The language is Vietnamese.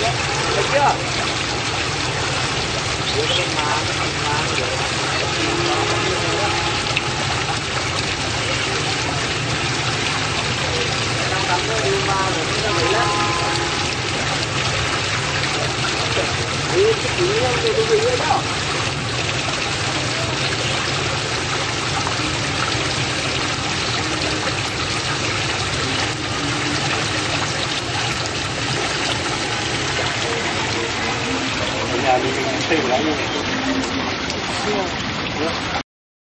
được chưa Đưa cái má cái má rồi đang tắm nó đi ma rồi nó bị lắm đi cái gì không thì Di Indonesia.